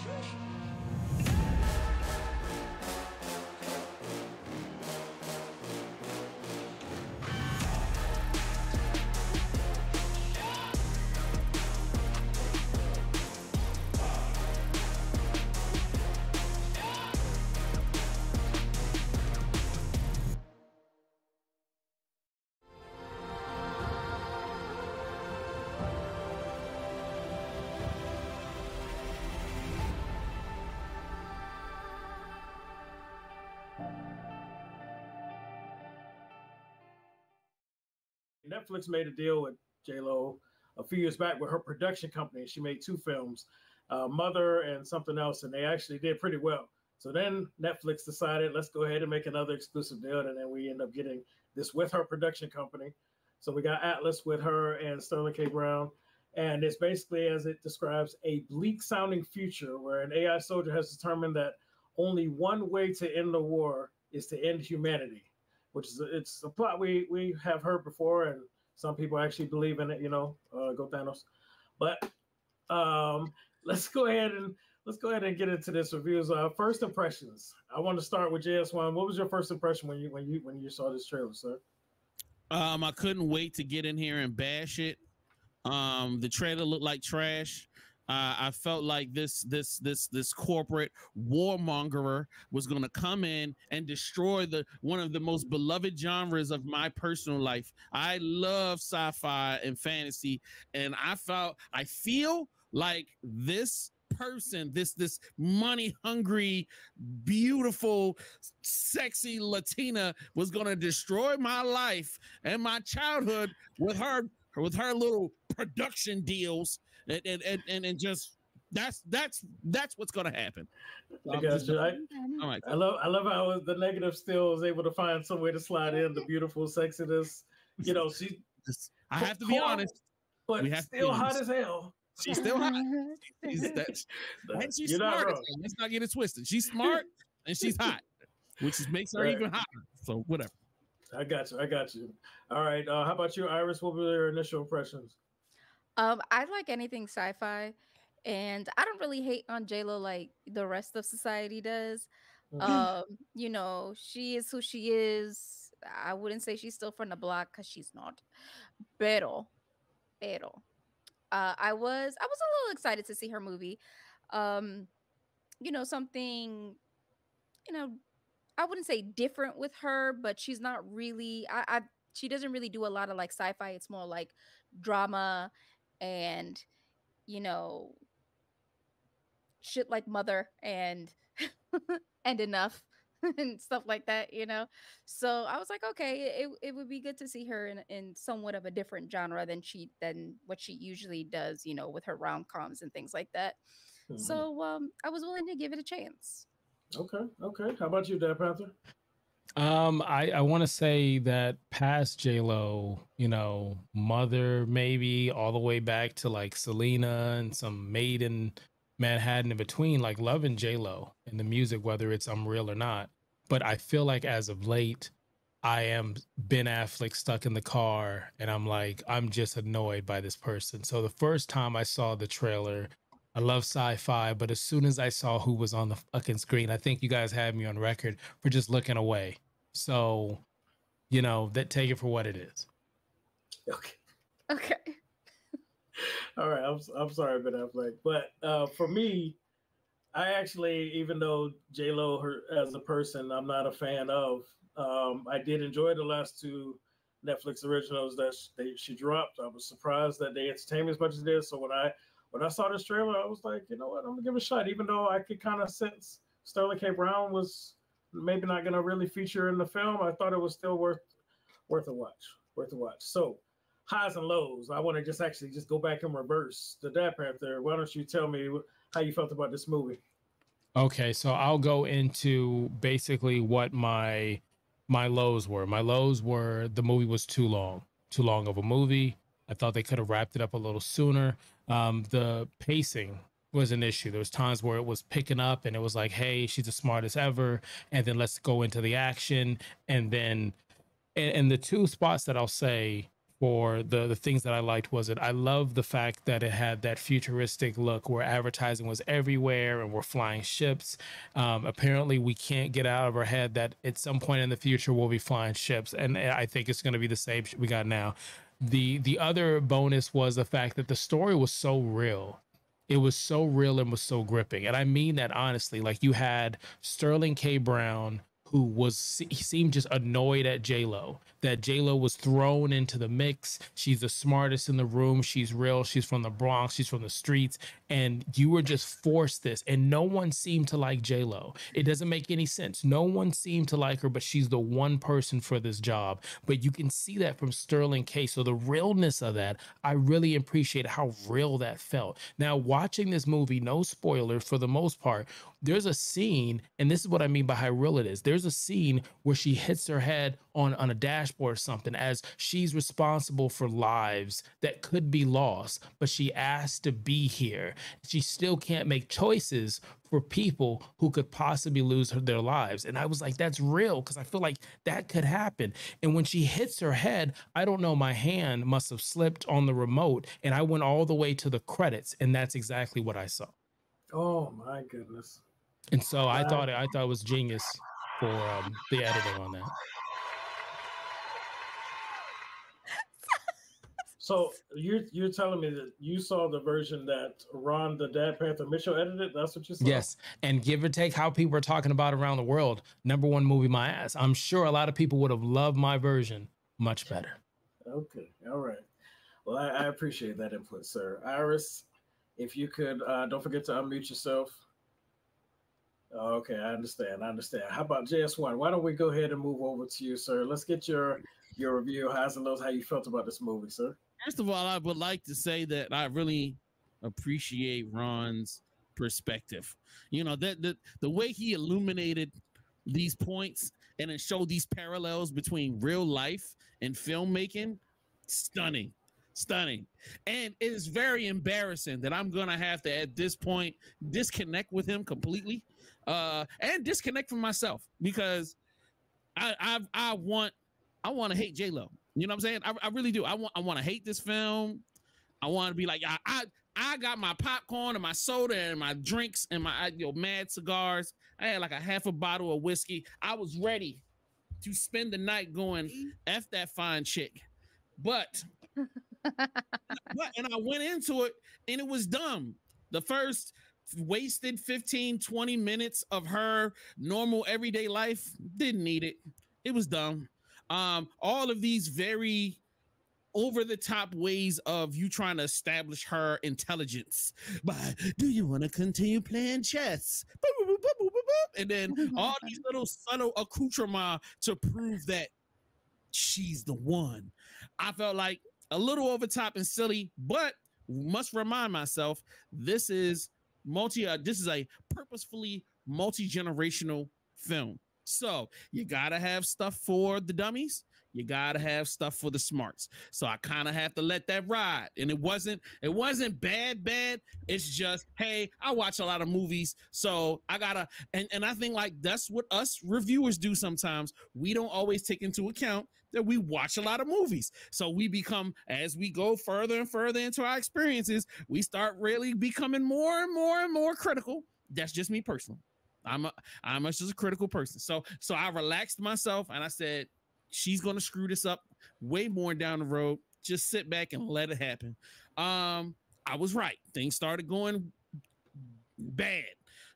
Sheesh. Netflix made a deal with J Lo a few years back with her production company. She made two films, uh, Mother and something else, and they actually did pretty well. So then Netflix decided, let's go ahead and make another exclusive deal, and then we end up getting this with her production company. So we got Atlas with her and Sterling K. Brown. And it's basically, as it describes, a bleak sounding future where an AI soldier has determined that only one way to end the war is to end humanity which is it's a plot we we have heard before, and some people actually believe in it. You know, uh, go Thanos. But um, let's go ahead and let's go ahead and get into this reviews. Uh, first impressions. I want to start with JS1. What was your first impression when you when you when you saw this trailer, sir? Um, I couldn't wait to get in here and bash it. Um, the trailer looked like trash. Uh, I felt like this this this this corporate warmongerer was going to come in and destroy the one of the most beloved genres of my personal life. I love sci-fi and fantasy, and I felt I feel like this person this this money hungry beautiful sexy latina was going to destroy my life and my childhood with her with her little production deals and and and, and, and just that's that's that's what's going to happen. So I, got you. I, all right. I love I love how the negative still was able to find some way to slide in the beautiful sexiness. You know, she. I have to be honest, but we have still hot as hell. She's still hot. She's, that, and she's smart. Not Let's not get it twisted. She's smart and she's hot, which makes her right. even hotter. So whatever. I got you. I got you. All right. Uh, how about you, Iris? What were your initial impressions? Um, I like anything sci-fi, and I don't really hate on J Lo like the rest of society does. Mm-hmm. Um, you know, she is who she is. I wouldn't say she's still from the block because she's not. Pero, pero, uh, I was I was a little excited to see her movie. Um, you know, something, you know, I wouldn't say different with her, but she's not really. I, I she doesn't really do a lot of like sci-fi. It's more like drama and you know shit like mother and and enough and stuff like that you know? So i was like okay it, it would be good to see her in, in somewhat of a different genre than she than what she usually does you know with her rom-coms and things like that. Mm-hmm. so um i was willing to give it a chance. Okay okay. How about you dad panther um, I I want to say that past J Lo, you know, Mother maybe all the way back to like Selena and some Maid in Manhattan in between, like loving J Lo and the music, whether it's I'm real or not. But I feel like as of late, I am Ben Affleck stuck in the car, and I'm like I'm just annoyed by this person. So the first time I saw the trailer, I love sci-fi, but as soon as I saw who was on the fucking screen, I think you guys had me on record for just looking away. So, you know, that take it for what it is. Okay. Okay. All right. I'm I'm sorry, Ben Affleck, but uh, for me, I actually, even though J Lo her as a person, I'm not a fan of. Um, I did enjoy the last two Netflix originals that she, they, she dropped. I was surprised that they entertained me as much as they did. So when I when I saw this trailer, I was like, you know what, I'm gonna give it a shot. Even though I could kind of sense Sterling K. Brown was maybe not gonna really feature in the film, I thought it was still worth worth a watch. Worth a watch. So highs and lows. I want to just actually just go back in reverse. The Dad Panther. Why don't you tell me how you felt about this movie? Okay, so I'll go into basically what my my lows were. My lows were the movie was too long, too long of a movie. I thought they could have wrapped it up a little sooner. Um, the pacing was an issue. There was times where it was picking up and it was like, "Hey, she's the smartest ever," and then let's go into the action, and then, and, and the two spots that I'll say for the the things that I liked was it I love the fact that it had that futuristic look where advertising was everywhere and we're flying ships. Um, apparently, we can't get out of our head that at some point in the future we'll be flying ships, and I think it's going to be the same we got now. The the other bonus was the fact that the story was so real it was so real and was so gripping. And I mean that honestly. Like you had Sterling K. Brown, who was he seemed just annoyed at J Lo that J Lo was thrown into the mix. She's the smartest in the room. She's real. She's from the Bronx. She's from the streets, and you were just forced this. And no one seemed to like J Lo. It doesn't make any sense. No one seemed to like her, but she's the one person for this job. But you can see that from Sterling K. So the realness of that, I really appreciate how real that felt. Now watching this movie, no spoilers for the most part. There's a scene, and this is what I mean by how real it is. There's a scene where she hits her head on on a dashboard or something as she's responsible for lives that could be lost but she asked to be here. She still can't make choices for people who could possibly lose her, their lives. And i was like that's real because i feel like that could happen. And when she hits her head i don't know my hand must have slipped on the remote and i went all the way to the credits and that's exactly what i saw. Oh my goodness. And so i thought it, i thought it was genius for um, the editing on that So you're you're telling me that you saw the version that Ron the Dad Panther Mitchell edited? That's what you saw. Yes, and give or take how people are talking about around the world, number one movie, my ass. I'm sure a lot of people would have loved my version much better. Okay, all right. Well, I, I appreciate that input, sir. Iris, if you could, uh, don't forget to unmute yourself. Okay, I understand. I understand. How about JS1? Why don't we go ahead and move over to you, sir? Let's get your your review. How's it knows how you felt about this movie, sir? First of all, I would like to say that I really appreciate Ron's perspective. You know, that the, the way he illuminated these points and then showed these parallels between real life and filmmaking, stunning. Stunning. And it is very embarrassing that I'm gonna have to at this point disconnect with him completely. Uh and disconnect from myself because I I I want I want to hate J Lo. You know what I'm saying? I, I really do. I want I want to hate this film. I want to be like I, I I got my popcorn and my soda and my drinks and my you know mad cigars. I had like a half a bottle of whiskey. I was ready to spend the night going f that fine chick, but but and I went into it and it was dumb. The first wasted 15 20 minutes of her normal everyday life didn't need it. It was dumb um, all of these very over the top ways of you trying to establish her intelligence. But do you want to continue playing chess? And then all these little subtle accoutrements to prove that she's the one. I felt like a little over top and silly, but must remind myself this is multi. Uh, this is a purposefully multi generational film. So you gotta have stuff for the dummies. You gotta have stuff for the smarts. So I kind of have to let that ride. And it wasn't it wasn't bad, bad. It's just, hey, I watch a lot of movies. So I gotta and, and I think like that's what us reviewers do sometimes. We don't always take into account that we watch a lot of movies. So we become, as we go further and further into our experiences, we start really becoming more and more and more critical. That's just me personally. I'm a I'm a, just a critical person. So so I relaxed myself and I said, she's gonna screw this up way more down the road. Just sit back and let it happen. Um, I was right. Things started going bad.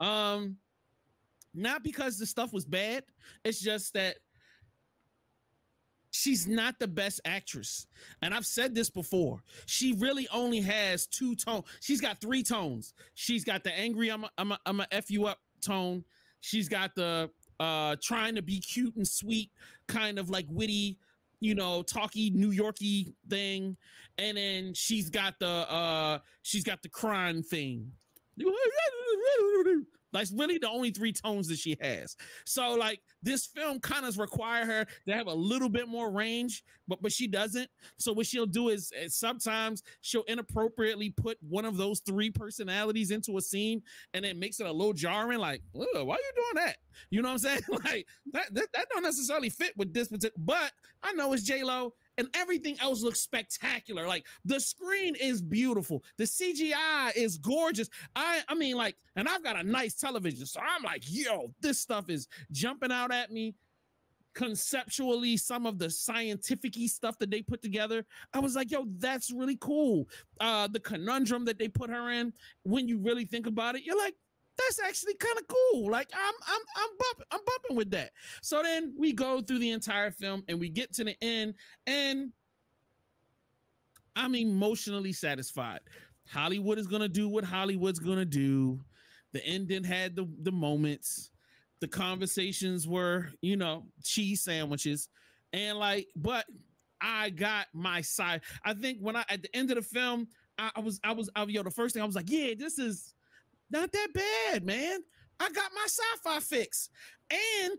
Um, not because the stuff was bad. It's just that she's not the best actress. And I've said this before. She really only has two tones. She's got three tones. She's got the angry, I'm a, I'm a, I'm a F you up tone. She's got the uh trying to be cute and sweet, kind of like witty, you know, talky New Yorky thing. And then she's got the uh she's got the crying thing. That's really the only three tones that she has. So like this film kind of require her to have a little bit more range, but but she doesn't. So what she'll do is, is sometimes she'll inappropriately put one of those three personalities into a scene, and it makes it a little jarring. Like, why are you doing that? You know what I'm saying? like that, that that don't necessarily fit with this particular. But I know it's J Lo, and everything else looks spectacular. Like the screen is beautiful, the CGI is gorgeous. I I mean, like, and I've got a nice television, so I'm like, yo, this stuff is jumping out at me. Conceptually, some of the scientific stuff that they put together, I was like, yo, that's really cool. Uh, the conundrum that they put her in, when you really think about it, you're like, that's actually kind of cool. Like I'm I'm I'm bumping I'm bumping with that. So then we go through the entire film and we get to the end and I'm emotionally satisfied. Hollywood is gonna do what Hollywood's gonna do. The ending had the the moments. The conversations were, you know, cheese sandwiches, and like, but I got my side. I think when I at the end of the film, I, I was I was I, yo the first thing I was like, yeah, this is not that bad, man. I got my sci-fi fix. And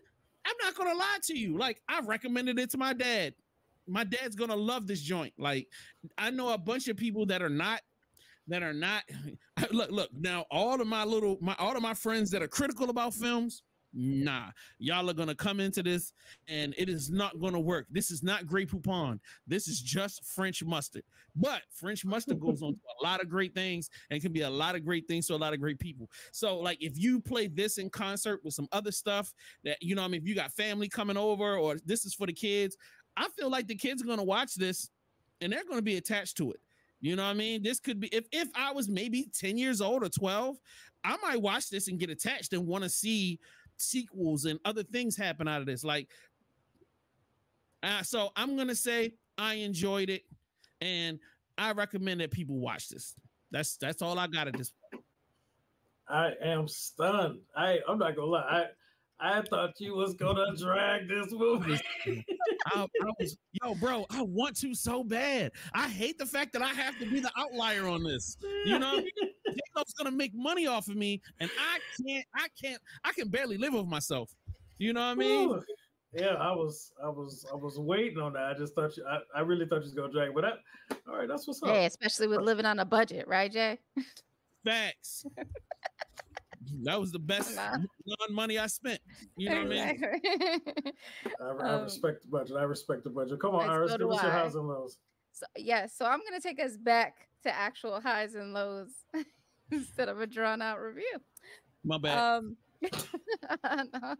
I'm not gonna lie to you. Like, I recommended it to my dad. My dad's gonna love this joint. Like, I know a bunch of people that are not that are not look look now all of my little my all of my friends that are critical about films nah y'all are gonna come into this and it is not gonna work. This is not Grey Poupon. This is just french mustard. But french mustard goes on to a lot of great things and can be a lot of great things to a lot of great people. So like if you play this in concert with some other stuff that you know I mean if you got family coming over or this is for the kids i feel like the kids are gonna watch this and they're gonna be attached to it. You know what I mean? This could be if if I was maybe 10 years old or 12, I might watch this and get attached and want to see sequels and other things happen out of this. Like, uh, so I'm gonna say I enjoyed it, and I recommend that people watch this. That's that's all I got at this point. I am stunned. I I'm not gonna lie. I I thought you was gonna drag this movie. I, I was, yo, bro, I want to so bad. I hate the fact that I have to be the outlier on this. You know, J-Lo's gonna make money off of me, and I can't, I can't, I can barely live with myself. You know what I mean? Ooh. Yeah, I was, I was, I was waiting on that. I just thought you, I, I really thought you was gonna drag, but that, all right, that's what's up. Yeah, especially with living on a budget, right, Jay? Facts. that was the best non-money I spent. You know what I mean? I, I Um, respect the budget. I respect the budget. Come on, and Iris, give us your I. highs and lows. so yeah, so I'm gonna take us back to actual highs and lows instead of a drawn out review. My bad. Um, no.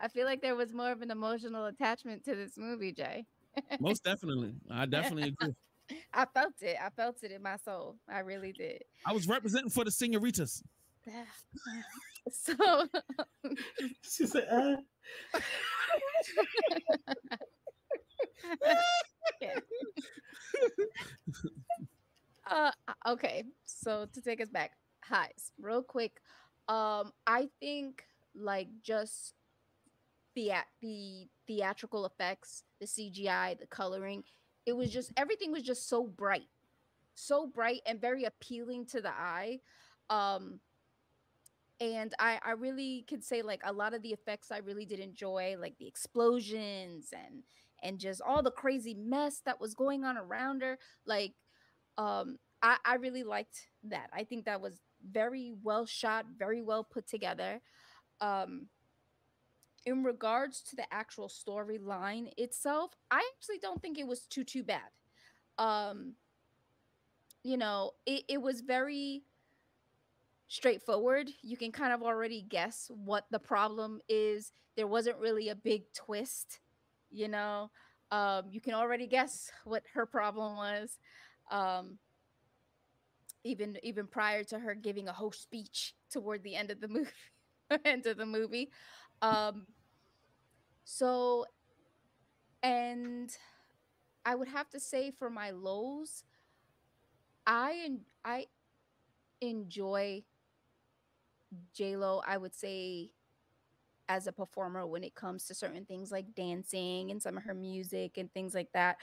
I feel like there was more of an emotional attachment to this movie, Jay. Most definitely. I definitely agree. I felt it. I felt it in my soul. I really did. I was representing for the senoritas. So She said, uh, yeah. Uh okay. So to take us back, highs, real quick. Um, I think like just the the theatrical effects, the CGI, the coloring, it was just everything was just so bright, so bright and very appealing to the eye. Um, and I I really could say like a lot of the effects I really did enjoy, like the explosions and and just all the crazy mess that was going on around her. Like, um, I I really liked that. I think that was very well shot, very well put together. Um, in regards to the actual storyline itself, I actually don't think it was too too bad. Um, you know, it, it was very straightforward. You can kind of already guess what the problem is. There wasn't really a big twist, you know. Um, you can already guess what her problem was. Um, even even prior to her giving a whole speech toward the end of the movie end of the movie. Um, so and I would have to say for my lows, I I enjoy J Lo. I would say as a performer when it comes to certain things like dancing and some of her music and things like that.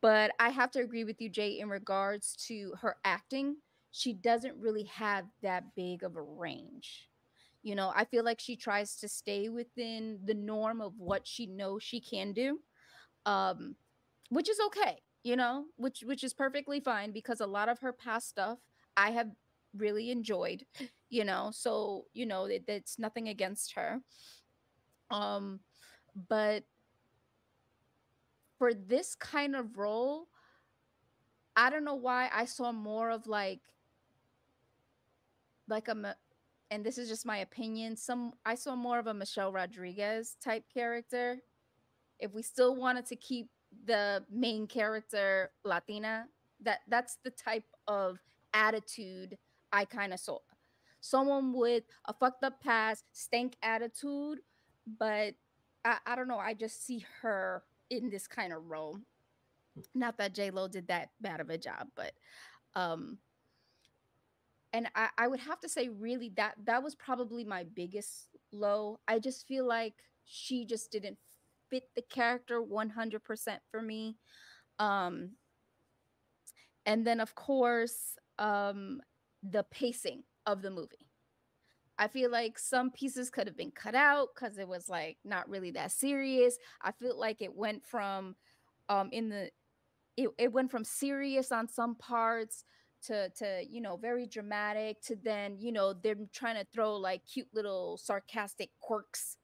But I have to agree with you, Jay, in regards to her acting. She doesn't really have that big of a range. You know, I feel like she tries to stay within the norm of what she knows she can do. Um, which is okay, you know, which which is perfectly fine because a lot of her past stuff I have really enjoyed, you know. So, you know, that that's nothing against her. Um, but for this kind of role, I don't know why I saw more of like like a and this is just my opinion. Some I saw more of a Michelle Rodriguez type character. If we still wanted to keep the main character Latina, that that's the type of attitude I kind of saw. Someone with a fucked up past, stank attitude, but I, I don't know. I just see her in this kind of role. Not that J Lo did that bad of a job, but um, and I, I would have to say really that that was probably my biggest low. I just feel like she just didn't fit the character 100% for me. Um, and then of course um, the pacing of the movie. I feel like some pieces could have been cut out because it was like not really that serious. I feel like it went from um in the it, it went from serious on some parts to to you know very dramatic to then you know they're trying to throw like cute little sarcastic quirks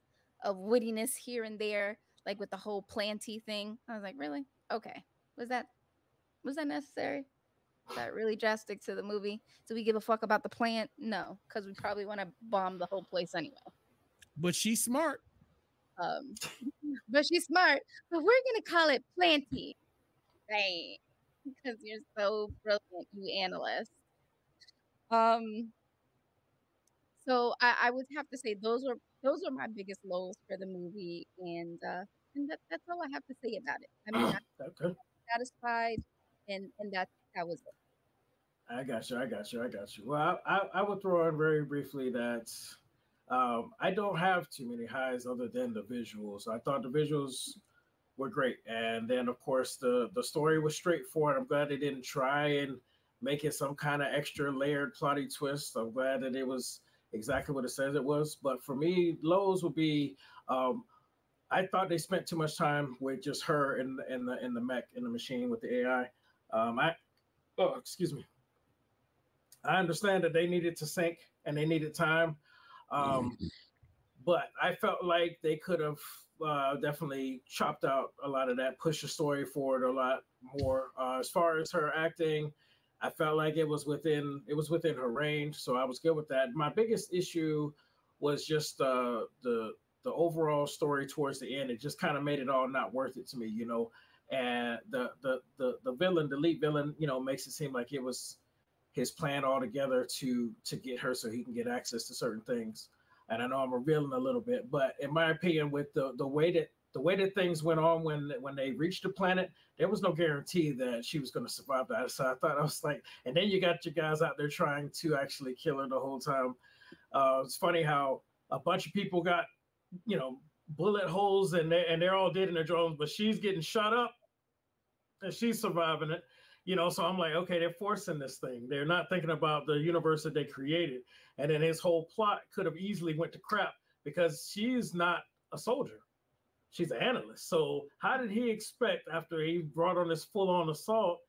of wittiness here and there like with the whole planty thing. I was like really? Okay. Was that was that necessary that really drastic to the movie. Do we give a fuck about the plant? No because we probably want to bomb the whole place anyway. But she's smart. Um but she's smart. But we're gonna call it planty. Right. Because you're so brilliant, you analyst. Um, so I, I would have to say those are those are my biggest lows for the movie, and uh, and that, that's all I have to say about it. I mean, I'm okay. satisfied, and and that that was it. I got you. I got you. I got you. Well, I, I, I would throw in very briefly that um, I don't have too many highs other than the visuals. I thought the visuals were great. And then of course the the story was straightforward. I'm glad they didn't try and make it some kind of extra layered plotty twist. I'm glad that it was exactly what it says it was. But for me, lows would be um, I thought they spent too much time with just her the in the in the mech in the machine with the AI. Um, I oh excuse me. I understand that they needed to sync and they needed time. Um, but I felt like they could have uh, definitely chopped out a lot of that, pushed the story forward a lot more. Uh, as far as her acting, I felt like it was within it was within her range, so I was good with that. My biggest issue was just uh, the the overall story towards the end. It just kind of made it all not worth it to me, you know. And the the the the villain, the lead villain, you know, makes it seem like it was his plan altogether to to get her so he can get access to certain things and I know I'm revealing a little bit, but in my opinion, with the the way that the way that things went on when when they reached the planet, there was no guarantee that she was going to survive that. So I thought I was like, and then you got your guys out there trying to actually kill her the whole time. Uh, it's funny how a bunch of people got, you know, bullet holes and they and they're all dead in their drones, but she's getting shot up and she's surviving it you know so i'm like okay they're forcing this thing. They're not thinking about the universe that they created. And then his whole plot could have easily went to crap because she's not a soldier. She's an analyst. So how did he expect after he brought on this full-on assault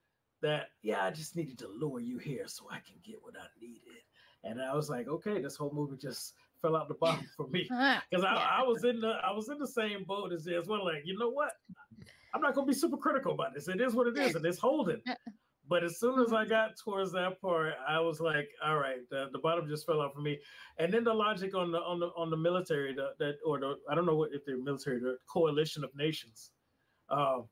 that yeah i just needed to lure you here so i can get what i needed. And i was like okay this whole movie just fell out the bottom for me. Because I, I, was in the I was in the same boat as as well. Like, you know what? I'm not gonna be super critical about this. It is what it is, and it's holding. But as soon as I got towards that part, I was like, all right, the, the bottom just fell out for me. And then the logic on the on the on the military, the, that or the I don't know what if they're military, the coalition of nations. Uh,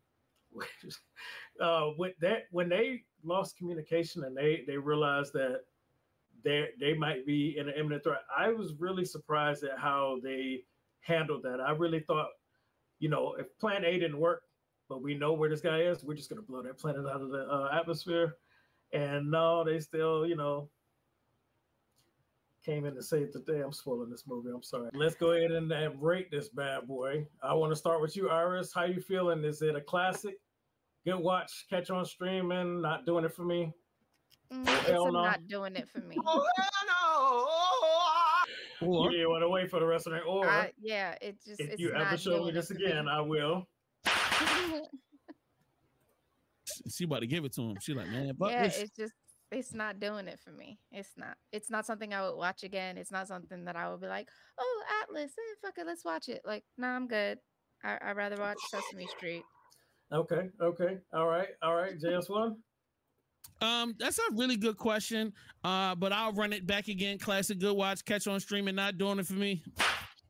uh, when that when they lost communication and they they realized that they they might be in an imminent threat. I was really surprised at how they handled that. I really thought, you know, if Plan A didn't work, but we know where this guy is, we're just gonna blow that planet out of the uh, atmosphere. And no, they still, you know, came in to save the day. I'm spoiling this movie. I'm sorry. Let's go ahead and, and rate this bad boy. I want to start with you, Iris. How you feeling? Is it a classic? Good watch, catch on streaming, not doing it for me. Mm, it's no. not doing it for me. Oh, no. Or, you want to wait for the rest of it, or I, yeah, it just if you ever show me this again, me. I will. She about to give it to him. She like, man, yeah, this. it's just it's not doing it for me. It's not. It's not something I would watch again. It's not something that I would be like, oh, Atlas, eh, fuck it, let's watch it. Like, no, nah, I'm good. I I rather watch Sesame Street. Okay, okay, all right, all right. JS one. Um, that's a really good question. Uh, but I'll run it back again. Classic good watch, catch on streaming, not doing it for me.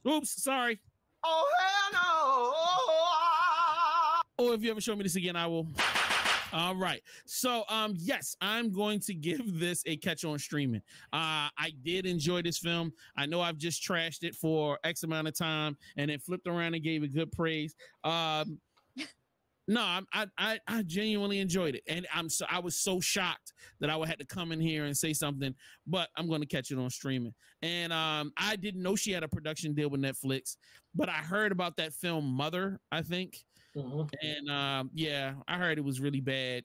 Oops, sorry. Oh hell Or if you ever show me this again, I will. All right. So um yes, I'm going to give this a catch on streaming. Uh I did enjoy this film. I know I've just trashed it for X amount of time and then flipped around and gave it good praise. Um no, I, I I genuinely enjoyed it, and I'm so I was so shocked that I would have to come in here and say something, but I'm going to catch it on streaming. And um, I didn't know she had a production deal with Netflix, but I heard about that film Mother, I think, mm-hmm. and um, yeah, I heard it was really bad.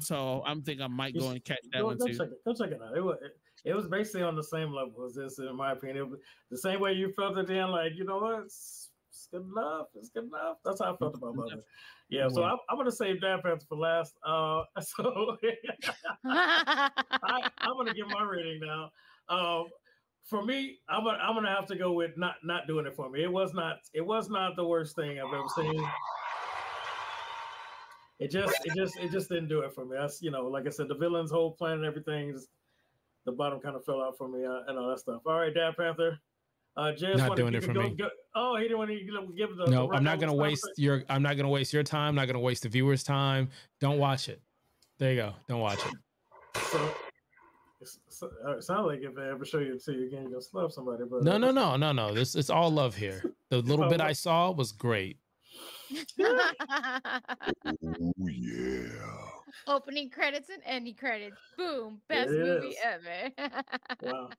So I'm thinking I might go and catch that go, one go too. Check it, go check it out. It was it, it was basically on the same level as this, in my opinion. the same way you felt it then, like you know what, it's, it's good enough. It's good enough. That's how I felt about Mother. Yeah, so I'm, I'm gonna save Panther for last. Uh, so I, am gonna give my rating now. Um, for me, I'm gonna I'm gonna have to go with not not doing it for me. It was not it was not the worst thing I've ever seen. It just it just it just didn't do it for me. That's you know, like I said, the villain's whole plan and everything. Just, the bottom kind of fell out for me uh, and all that stuff. All right, Dad Panther. Uh, Jess, not doing it for go, me. Go, oh, he didn't want to give the. No, the I'm not going to waste your. I'm not going to waste your time. Not going to waste the viewers' time. Don't watch it. There you go. Don't watch it. So, so uh, it sounds like if I ever show you to you again, you'll slap somebody. But no, no, no, no, no. This it's all love here. The little bit I saw was great. Oh yeah. Opening credits and ending credits. Boom. Best movie ever. wow.